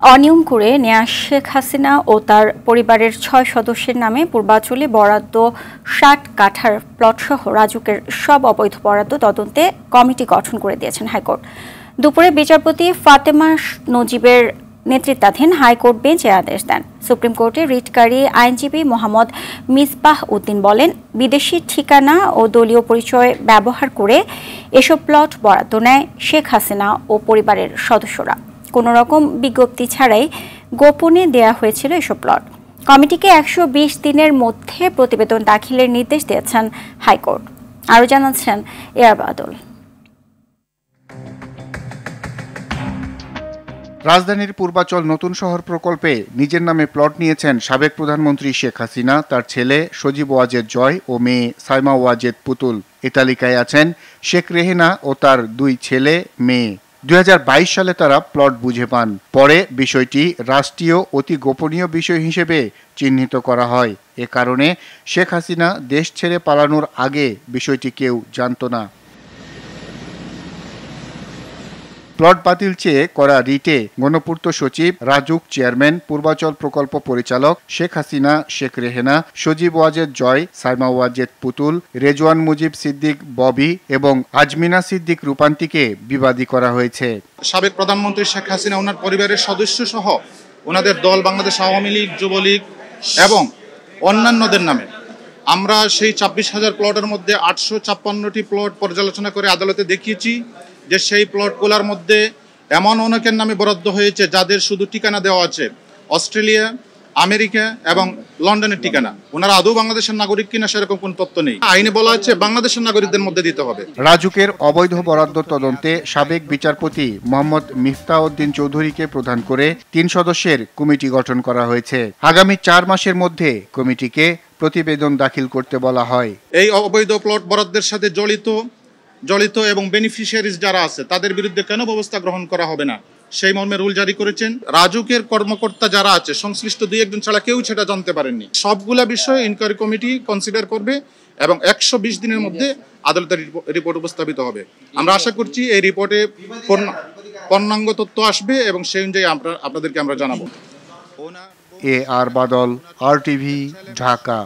অনিয়ম করে নেয়া শেখ হাসিনা ও তার পরিবারের ছয় সদস্যের নামে পূর্বাচলে বরাদ্দ ষাট কাঠার প্লটসহ রাজুকের সব অবৈধ বরাদ্দ তদন্তে কমিটি গঠন করে দিয়েছেন হাইকোর্ট। দুপুরে বিচারপতি ফাতেমা নজিবের নেতৃত্বাধীন হাইকোর্ট বেঞ্চ এ আদেশ দেন। সুপ্রিম কোর্টে রিটকারী আইনজীবী মোহাম্মদ মিসবাহ উদ্দিন বলেন, বিদেশি ঠিকানা ও দলীয় পরিচয় ব্যবহার করে এসব প্লট বরাদ্দ নেয় শেখ হাসিনা ও পরিবারের সদস্যরা। কোনো রকম বিজ্ঞপ্তি ছাড়াই গোপনে দেয়া হয়েছিল এসব প্লট। কমিটিকে একশো বিশ দিনের মধ্যে প্রতিবেদন দাখিলের নির্দেশ দিয়েছেন হাইকোর্ট। আরও জানাচ্ছেন এয়ার বাদল রাজধানীর পূর্বাচল নতুন শহর প্রকল্পে নিজের নামে প্লট নিয়েছেন সাবেক প্রধানমন্ত্রী শেখ হাসিনা, তার ছেলে সজীব ওয়াজেদ জয় ও মেয়ে সাইমা ওয়াজেদ পুতুল। এ তালিকায় আছেন শেখ রেহেনা ও তার দুই ছেলে, মেয়ে। দুই হাজার বাইশ সালে তারা প্লট বুঝে পান। পরে বিষয়টি রাষ্ট্রীয় অতি গোপনীয় বিষয় হিসেবে চিহ্নিত করা হয়। এ কারণে শেখ হাসিনা দেশ ছেড়ে পালানোর আগে বিষয়টি কেউ জানত না। প্লট বাতিল চেয়ে করা রিটে গণপূর্ত সচিব, রাজুক চেয়ারম্যান, পূর্বাচল প্রকল্প পরিচালক শেখ হাসিনা, শেখ রেহেনা, সজীব ওয়াজেদ জয়, সাইমা ওয়াজেদ পুতুল, রেজওয়ান মুজিব সিদ্দিক ববি এবং আজমিনা সিদ্দিক রূপান্তিকে বিবাদী করা হয়েছে। সাবেক প্রধানমন্ত্রী শেখ হাসিনা, ওনার পরিবারের সদস্য সহ ওনাদের দল, বাংলাদেশ আওয়ামী লীগ, যুবলীগ এবং অন্যান্যদের নামে আমরা সেই ছাব্বিশ হাজার প্লটের মধ্যে আটশো ছাপ্পান্নটি প্লট পর্যালোচনা করে আদালতে দেখিয়েছি। যে সেই প্লটগুলোর মধ্যে এমন অনেকের নামে বরাদ্দ হয়েছে যাদের শুধু ঠিকানা দেওয়া আছে। অস্ট্রেলিয়া আমেরিকা এবং লন্ডনের ঠিকানা। ওনারা আদৌ বাংলাদেশের নাগরিক কিনা সেরকম কোন তথ্য নেই। আইনে বলা আছে বাংলাদেশের নাগরিকদের মধ্যে দিতে হবে। রাজুকের অবৈধ বরাদ্দ তদন্তে সাবেক বিচারপতি মোহাম্মদ মিফতাউদ্দিন চৌধুরীকে প্রধান করে তিন সদস্যের কমিটি গঠন করা হয়েছে। আগামী চার মাসের মধ্যে কমিটিকে প্রতিবেদন দাখিল করতে বলা হয়। এই অবৈধ প্লট বরাদ্দের সাথে জড়িত জড়িত এবং বেনিফিশিয়ারিজ যারা আছে, তাদের বিরুদ্ধে কেন ব্যবস্থা গ্রহণ করা হবে না? সেই মর্মে রুল জারি করেছেন। রাজুকের কর্মকর্তা যারা আছে, সংশ্লিষ্ট দুই একজন ছাড়া কেউ সেটা জানতে পারেননি। সবগুলা বিষয়ে ইনকোয়ারি কমিটি কনসিডার করবে এবং একশো বিশ দিনের মধ্যে আদালতের রিপোর্ট উপস্থাপিত হবে। আমরা আশা করছি এই রিপোর্টে পূর্ণাঙ্গ তথ্য আসবে এবং সেই অনুযায়ী আমরা আপনাদেরকে আমরা জানাব। A R Badal R TV Dhaka.